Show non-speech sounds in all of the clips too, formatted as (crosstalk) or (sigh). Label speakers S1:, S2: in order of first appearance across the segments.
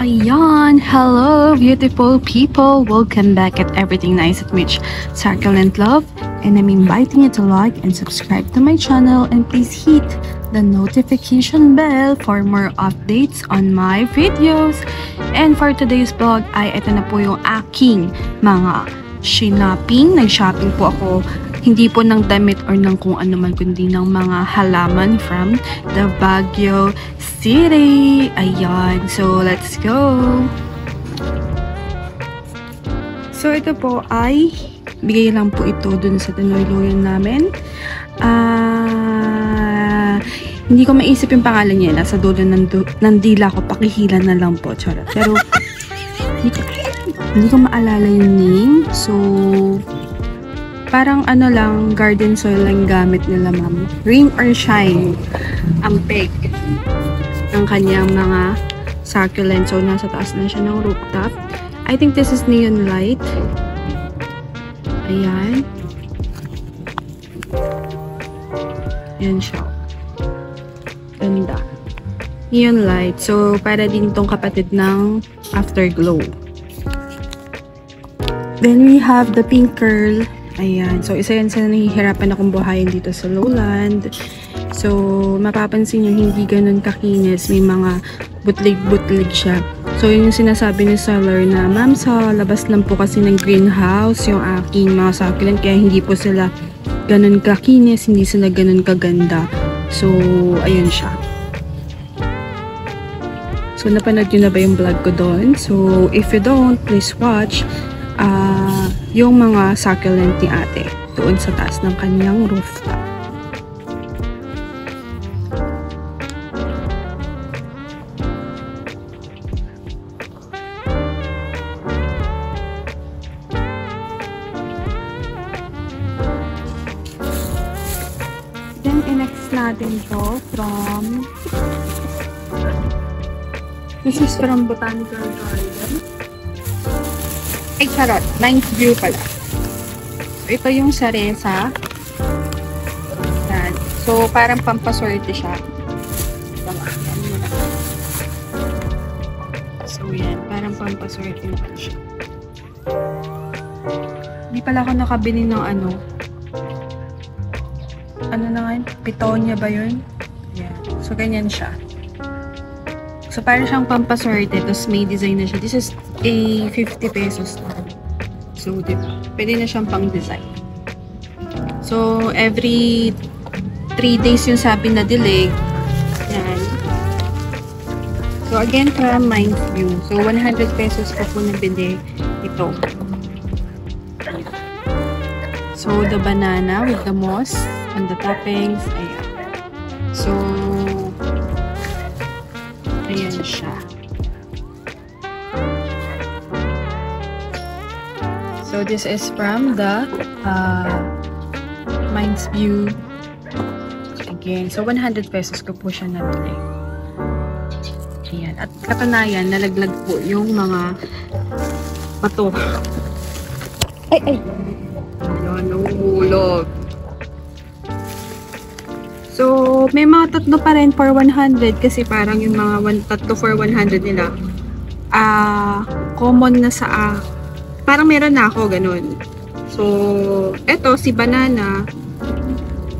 S1: Ayan! Hello, beautiful people! Welcome back at Everything Nice at Mitch Succulent Love. And I'm inviting you to like and subscribe to my channel and please hit the notification bell for more updates on my videos. And for today's vlog ay ito na po yung aking mga shopping. Nag-shopping po ako hindi po ng damit or ng kung ano man kundi ng mga halaman from the Baguio City. Ayan. So, let's go! So, ito po ay bigay lang po ito dun sa tinuluyan namin. Ah... hindi ko maisip yung pangalan niya. Nasa dulo ng, du ng dila ko. Pakihila na lang po. Charot. Pero, hindi ko, hindi ko maalala yung name. So, parang ano lang, garden soil lang gamit nila ma'am. Rain or shine ang peg ng kanyang mga succulent. So, nasa taas na siya ng rooftop. I think this is neon light. Ayan. Ayan siya. Ganda. Neon light. So, para din tong kapatid ng afterglow. Then, we have the pink curl. Ayan. So, isa yan sa nahihirapan akong buhayin dito sa lowland. So, mapapansin nyo, hindi ganun kakinis. May mga butlig-butlig siya. So, yun yung sinasabi ni seller na, Ma'am, sa labas lang po kasi ng greenhouse yung aking mga succulent. Kaya hindi po sila ganun kakinis, hindi sila ganun kaganda. So, ayun siya. So, napanood nyo na ba yung vlog ko doon? So, if you don't, please watch uh, yung mga succulent ni ate doon sa taas ng kanyang rooftop. Then, in-next natin to from This is from Botanical Garden. Ay, charot. Ninth view pala. So, ito yung saresa. Yan. So, parang pampaswerte siya. So, yan. Parang pampaswerte naman siya. Hindi pala ako nakabili ng ano. Ano na nga yun? Pitonia ba yun? Yan. So, ganyan siya. So, parang siyang pampaswerte. Tapos, may design na siya. This is a 50 pesos na. So, di ba? Pwede na siyang pang-design. So, every 3 days yung sabi na dilig. Yan. So, again, from Mind's View. So, 100 pesos ko po nabili ito. So, the banana with the moss and the toppings. Ayan. So, ayan siya. So, this is from the uh, Mind's View. Again. So, 100 pesos ko po siya nabili. Ayan. At katunayan, nalaglag po yung mga pato. Ay, ay! Ayan, nahuhulog. So, may mga tatlo pa rin for 100 kasi parang yung mga one, tatlo for 100 nila ah common na sa ah, parang meron na ako ganun. So, eto si banana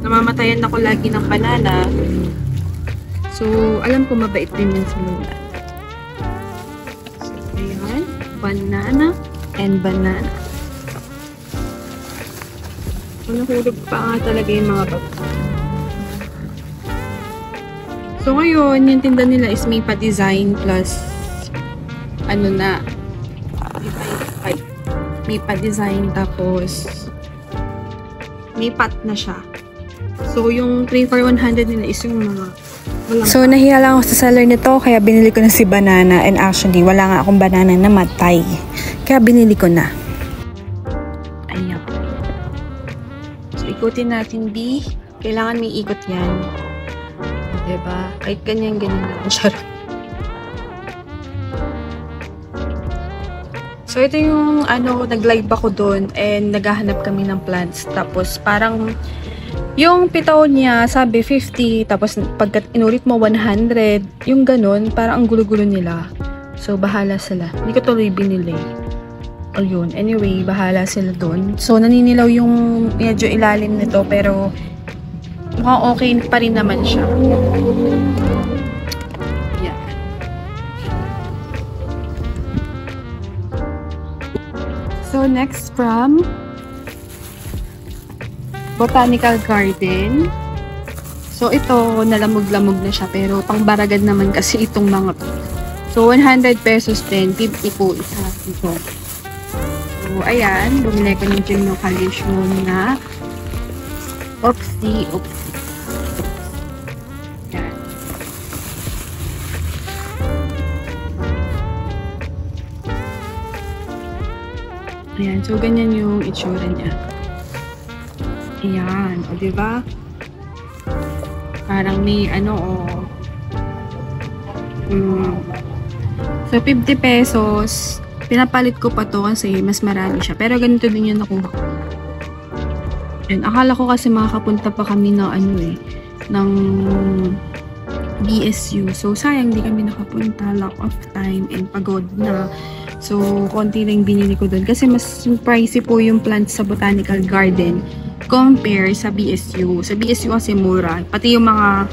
S1: namamatayan ako lagi ng banana. So, alam ko mabait din sa lula. So, ayan. Banana and banana. So, nahulog pa nga talaga yung mga bata. So, ngayon, yung tinda nila is may pa-design plus ano na may pa-design tapos may pat na siya. So, yung 3 for 100 nila is yung mga walang
S2: So, nahiya lang ako sa seller nito, kaya binili ko na si banana. And actually, wala nga akong banana na matay. Kaya binili ko na.
S1: Ayan. So, ikutin natin B. Kailangan may ikot yan. Diba? Kahit ganyan-ganyan lang. (laughs) Charot. So, ito yung, ano, nag-live ako doon and naghahanap kami ng plants. Tapos, parang, yung pitaw niya, sabi 50, tapos pagkat inulit mo 100, yung ganun, parang ang gulo-gulo nila. So, bahala sila. Hindi ko tuloy binili. O yun. Anyway, bahala sila doon. So, naninilaw yung medyo ilalim nito, pero mukhang okay pa rin naman siya. So, next from Botanical Garden. So, ito, nalamog-lamog na siya. Pero, pangbaragad naman kasi itong mga to. So, 100 pesos din. 50 po isa ito. So, ayan. Bumili ko ng gym location na Oxy Oxy. Ayan. So, ganyan yung itsura niya. Ayan. O, diba? Parang may ano, o. Mm. So, 50 pesos. Pinapalit ko pa to kasi mas marami siya. Pero ganito din yung nakuha ko. Yun. Akala ko kasi makakapunta pa kami ng ano eh, ng BSU. So, sayang di kami nakapunta. Lack of time and pagod na. So, konti lang binili ko doon. Kasi mas pricey po yung plants sa Botanical Garden compare sa BSU. Sa BSU kasi mura. Pati yung mga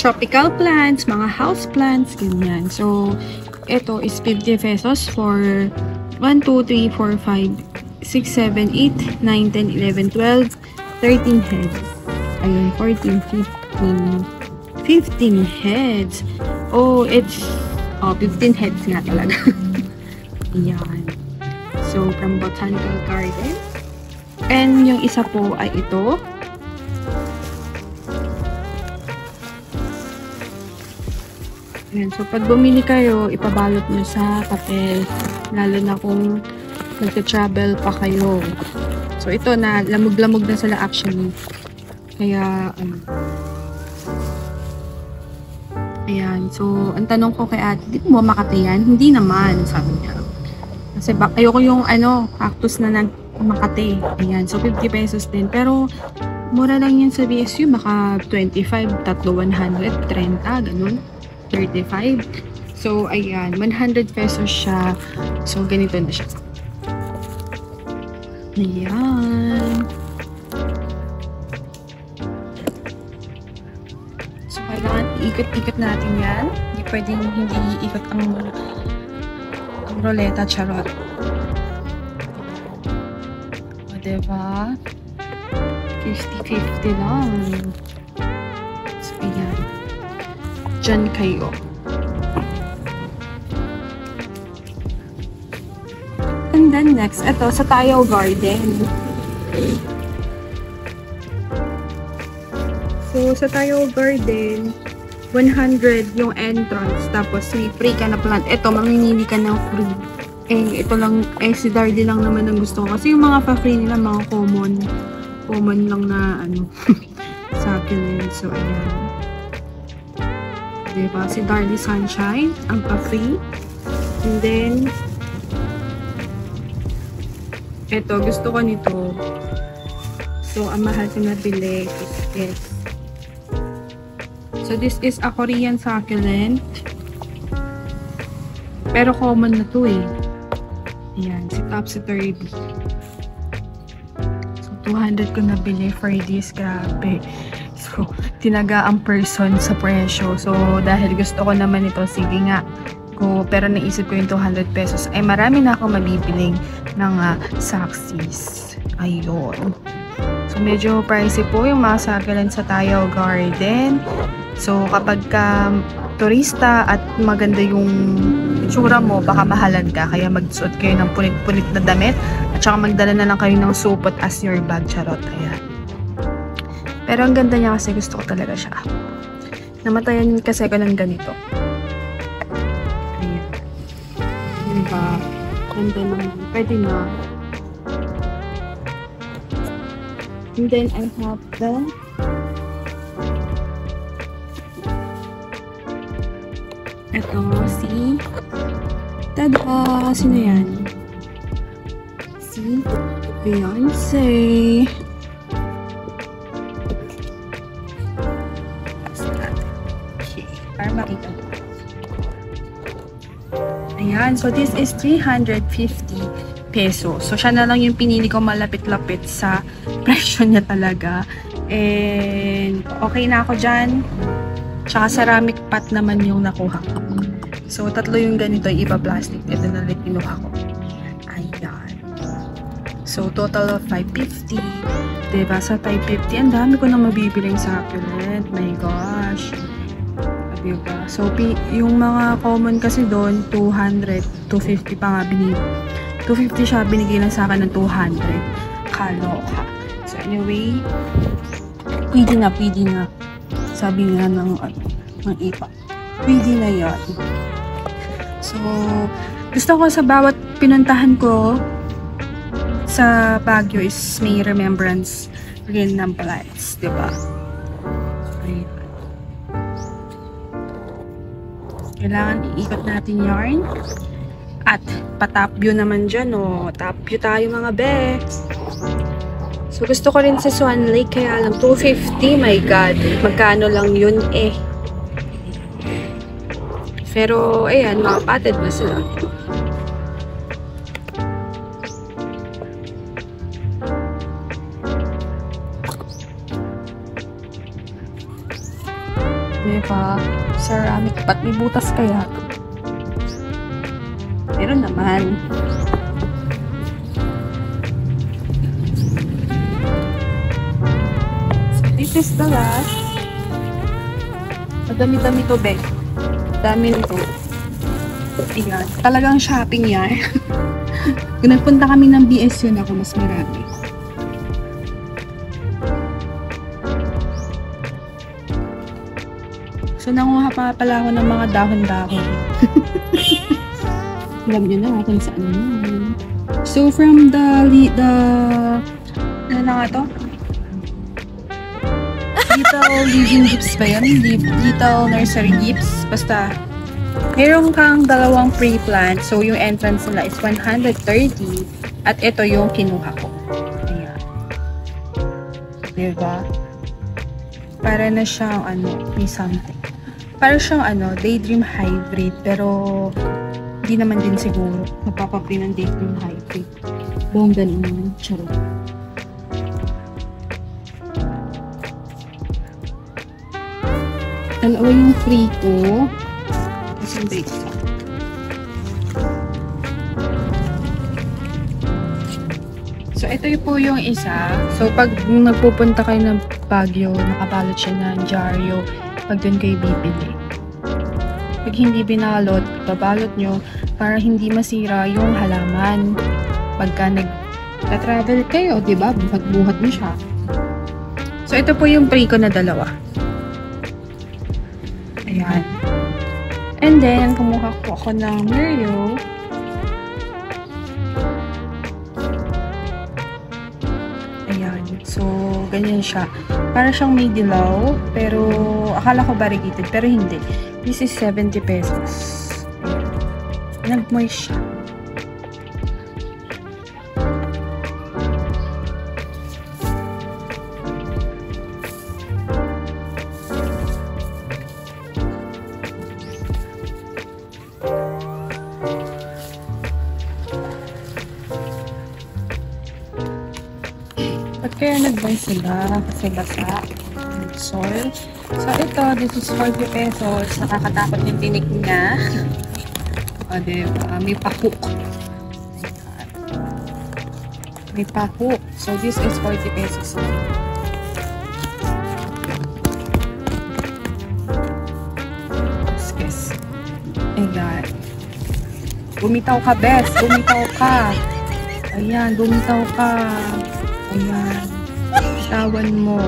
S1: tropical plants, mga house plants, ganyan. So, ito is 50 pesos for 1, 2, 3, 4, 5, 6, 7, 8, 9, 10, 11, 12, 13 heads. Ayun, 14, 15, 15 heads. Oh, it's, oh, 15 heads nga talaga. (laughs) Ayan. So, from Botanical Garden. And yung isa po ay ito. Ayan. So, pag bumili kayo, ipabalot nyo sa papel. Lalo na kung nagka-travel pa kayo. So, ito na, lamog-lamog na sila actually. Kaya, ano. Ayan. So, ang tanong ko kay ate, di mo Makati yan? Hindi naman, sabi niya. Kasi bak ayoko yung ano, cactus na nag Makati. Ayan. So, 50 pesos din. Pero, mura lang yan sa BSU. Baka 25, tatlo 100, 30, ganun. 35. So, ayan. 100 pesos siya. So, ganito na siya. Ayan. So, kailangan iikot-ikot natin yan. Hindi pwedeng hindi iikot ang, ang roleta. Charot. O, diba? 50-50 lang. So, ayan. Diyan kayo. And then next, ito sa Tayo Garden. So, sa Tayo Garden, 100 yung entrance, tapos may free ka na plant. Ito, mamimili ka ng free. Eh, ito lang, eh, si Dardy lang naman ang gusto ko. Kasi yung mga pa-free nila, mga common. Common lang na, ano, (laughs) succulent. So, ayan. Diba? Si Dardy Sunshine, ang pa-free. And then, eto, gusto ko nito. So, ang mahal ko nabili is. So, this is a Korean succulent. Pero common na to eh. Ayan, si Topsy-Turvy. So, 200 ko nabili for this. Grabe. So, tinaga ang person sa presyo. So, dahil gusto ko naman ito, sige nga. Ko, pero naisip ko yung 200 pesos. Ay, marami na ako mabibiling ng uh, saxis. Ayun. So, medyo pricey po yung mga succulent sa Tayo Garden. So, kapag ka turista at maganda yung itsura mo, baka mahalan ka. Kaya magsuot kayo ng punit-punit na damit at saka magdala na lang kayo ng supot as your bag. Charot. Ayan. Pero ang ganda niya kasi gusto ko talaga siya. Namatayan kasi ko ng ganito. Ayan. Diba? Ganda naman. Pwede na. And then I have the Ito, si... Tada! Sino yan? Si Beyonce. Okay, para makita mo. Ayan, so this is 350 peso. So, siya na lang yung pinili ko malapit-lapit sa (laughs) presyo niya talaga. And, okay na ako dyan. Tsaka ceramic pot naman yung nakuha ko. So, tatlo yung ganito, iba plastic. Ito na lang kinuha ko. Ayan. So, total of 550. Diba? Sa 550, ang dami ko na mabibiling succulent. My gosh. Diba? So, yung mga common kasi doon, 200, 250 pa nga binili. 250 siya, binigay lang sa akin ng 200. Kaloka. So, anyway, pwede na, pwede na. Sabi nga ng, ano, ng ipa. Pwede na yan. So, gusto ko sa bawat pinuntahan ko sa Baguio is may remembrance rin ng plants, di ba? Kailangan iikot natin yarn. At patap view naman dyan, oh. Top view tayo mga be. So, gusto ko rin sa Swan Lake, kaya lang 250, my God. Magkano lang yun eh. Pero, ayan, makapatid na sila. Diba? Ceramic. Ba't may butas kaya? Meron naman. So, this is the last. Madami-dami to, be. Dami nito. Ayan. Talagang shopping yan. Kung (laughs) nagpunta kami ng BS yun ako, mas marami. So, nanguha pa pala ako ng mga dahon-dahon. (laughs) Alam nyo na kung saan yun. So, from the, the, ano na nga to? Little Living Gifts ba yun? Little Nursery Gifts. Basta, meron kang dalawang pre-plant. So, yung entrance nila is 130. At ito yung kinuha ko. Ayan. Diba? Para na siyang, ano, may something. Para siyang, ano, daydream hybrid. Pero, hindi naman din siguro magpapapri ng daydream hybrid. Bongga naman. Charot. Dalawa yung free ko. Yung bake ko. So, ito po yung isa. So, pag nagpupunta kayo ng Baguio, nakabalot siya ng dyaryo, pag dun kayo bibili. Pag hindi binalot, babalot nyo para hindi masira yung halaman. Pagka nag-travel kayo, di ba? Pagbuhat mo siya. So, ito po yung pre ko na dalawa. Ayan. And then, kumuha po ako ng Mirio. Ayan. So, ganyan siya. Para siyang may dilaw, pero akala ko variegated, pero hindi. This is 70 pesos. Nag-moist siya. Nag-buy sila? Kasi basa. Soil. So, ito, this is 40 pesos. Nakakatakot yung tinik niya. (laughs) o, diba? May pahook. May pahook. So, this is 40 pesos. Yes. Ayan. Bumitaw ka, best. Bumitaw ka. Ayan, bumitaw ka. Ayan. Tawan mo.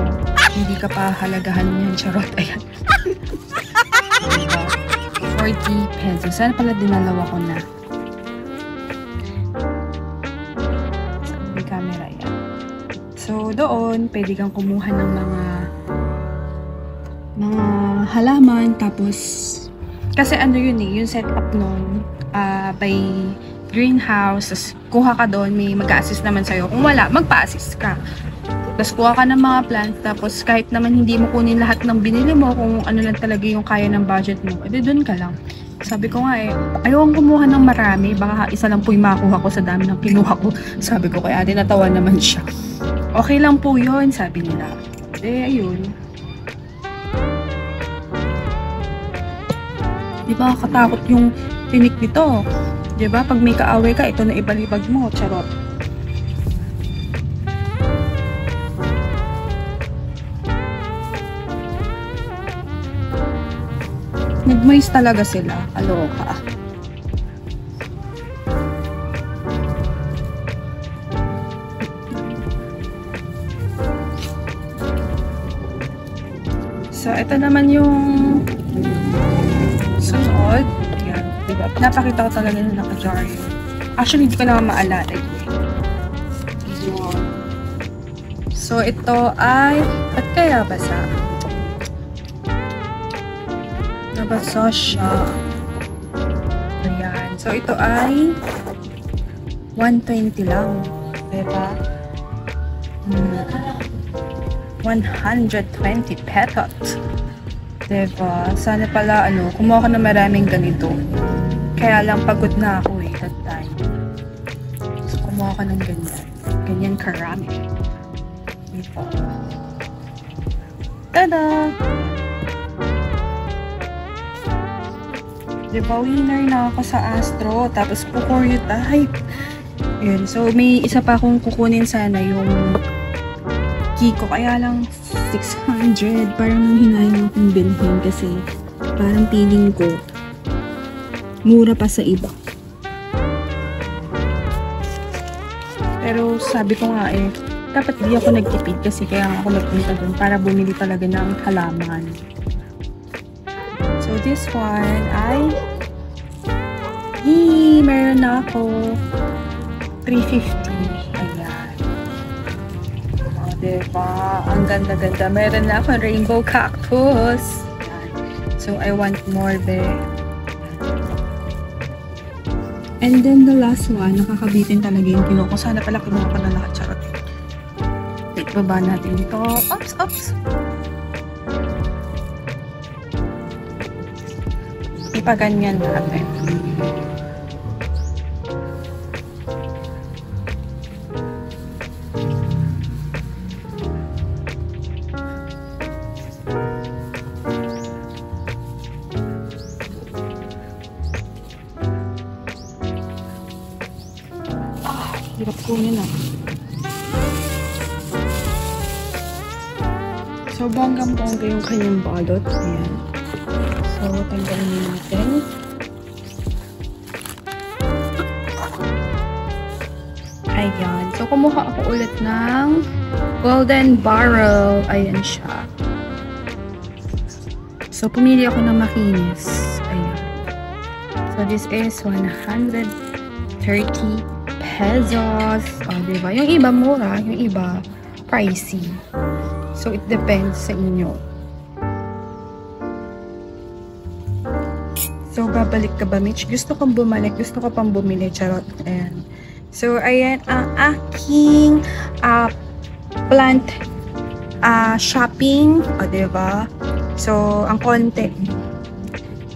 S1: Hindi ka pa halagahan niyan. Charot. Ayan. diba? 40 pesos. Sana pala dinalawa ko na. Sa camera yan. So, doon, pwede kang kumuha ng mga mga halaman. Tapos, kasi ano yun eh, yung setup nun, uh, by greenhouse, tapos kuha ka doon, may mag-assist naman sa'yo. Kung wala, magpa-assist ka. Tapos kuha ka ng mga plants, tapos kahit naman hindi mo kunin lahat ng binili mo, kung ano lang talaga yung kaya ng budget mo, edi doon ka lang. Sabi ko nga eh, ayokong kumuha ng marami. Baka isa lang po yung makuha ko sa dami ng kinuha ko. (laughs) Sabi ko kay ate, natawa naman siya. Okay lang po yun, sabi nila. Eh, ayun. Di ba, katakot yung tinik nito. Di ba, pag may kaaway ka, ito na ibalibag mo. Charot. Nag-moist talaga sila. Aloka. So, ito naman yung sunod. Yan. Diba? Pinapakita ko talaga na naka-jar. Actually, hindi ko naman maalala. So, ito ay, ba't kaya basa? Nabasa siya. Ayan. So, ito ay 120 lang. Diba? Hmm. 120 petot. Diba? Sana pala, ano, kumuha ka na maraming ganito. Kaya lang pagod na ako eh, that time. So, kumuha ka ng ganyan. Ganyan karami. Diba? Tada! Diba, winner na ako sa Astro. Tapos, Pukoryo type. Yun. So, may isa pa akong kukunin sana yung Kiko. Kaya lang 600. Parang hinahin akong bilhin kasi parang feeling ko mura pa sa iba. Pero sabi ko nga eh, dapat di ako nagtipid kasi kaya ako nagpunta doon para bumili talaga ng halaman. This one ay Yee! Meron na ako 350. Ayan. O, diba? Ang ganda-ganda. Meron na ako rainbow cactus. So, I want more, be. And then, the last one, nakakabitin talaga yung kinuha ko. Sana pala kinuha ko na lahat. Charot. Wait, baba natin dito. Ops, ops. Ipaganyan natin. Hirap kunin ah. So, bonggang-bongga yung kanyang balot. Ayan. Natin. Ayan. So, kumuha ako ulit ng golden barrel. Ayan siya. So, pumili ako ng makinis. Ayan. So, this is 130 pesos. O, oh, diba? Yung iba mura, yung iba pricey. So, it depends sa inyo. Babalik ka ba, Mitch? Gusto kong bumalik. Gusto ko pang bumili. Charot. Ayan. So, ayan ang aking uh, plant uh, shopping. O, diba? So, ang konti.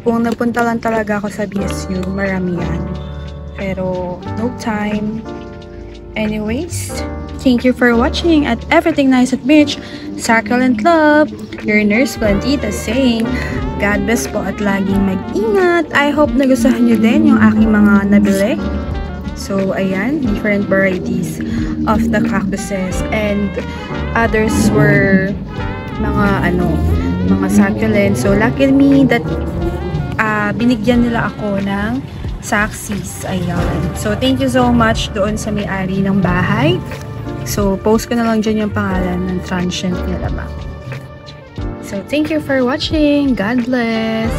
S1: Kung nagpunta lang talaga ako sa BSU, marami yan. Pero, no time. Anyways, thank you for watching at Everything Nice at Mitch. And Love. Your nurse Plantita saying, God bless po at laging mag-ingat. I hope nagustuhan nyo din yung aking mga nabili. So, ayan, different varieties of the cactuses and others were mga ano, mga succulent. So, lucky me that uh, binigyan nila ako ng Saxis. Ayan. So, thank you so much doon sa may-ari ng bahay. So, post ko na lang dyan yung pangalan ng transient nila. So, thank you for watching. God bless!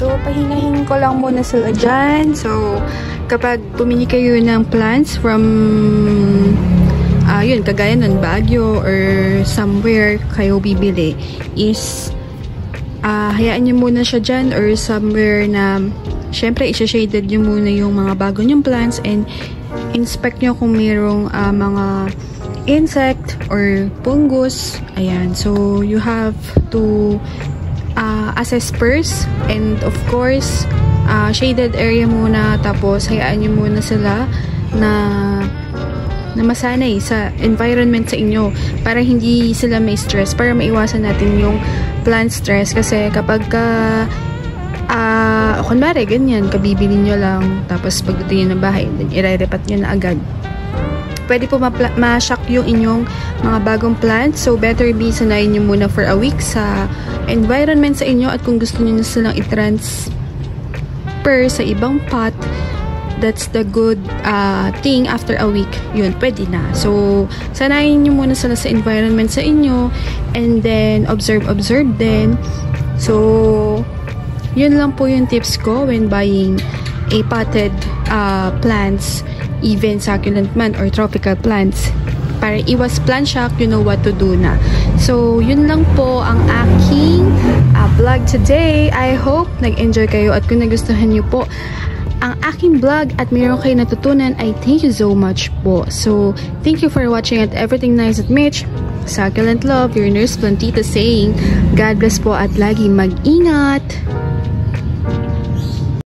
S1: So, pahingahin ko lang muna sila dyan. So, kapag bumili kayo ng plants from uh, yun, kagaya ng Baguio or somewhere kayo bibili is uh, hayaan nyo muna siya dyan or somewhere na syempre, isa-shaded nyo muna yung mga bago nyong plants and inspect nyo kung mayroong uh, mga insect or fungus. Ayan. So, you have to uh, assess first and of course, uh, shaded area muna tapos hayaan nyo muna sila na na masanay sa environment sa inyo para hindi sila may stress para maiwasan natin yung plant stress. Kasi kapag ka uh, kunwari ganyan kabibili nyo lang tapos pagdating nyo ng bahay then ire-repat nyo na agad. Pwede po ma-shock yung inyong mga bagong plants so better be sanayin nyo muna for a week sa environment sa inyo at kung gusto nyo na silang i-transfer sa ibang pot that's the good uh, thing after a week, yun, pwede na. So, sanayin nyo muna sila sa environment sa inyo and then observe, observe din. So, yun lang po yung tips ko when buying a potted uh, plants, even succulent plant or tropical plants. Para iwas plant shock, you know what to do na. So, yun lang po ang aking uh, vlog today. I hope nag-enjoy kayo at kung nagustuhan nyo po, ang aking vlog at mayroon kayo natutunan ay thank you so much po. So, thank you for watching at Everything Nice at Mitch. Succulent Love, your nurse Plantita saying, God bless po at lagi mag-ingat!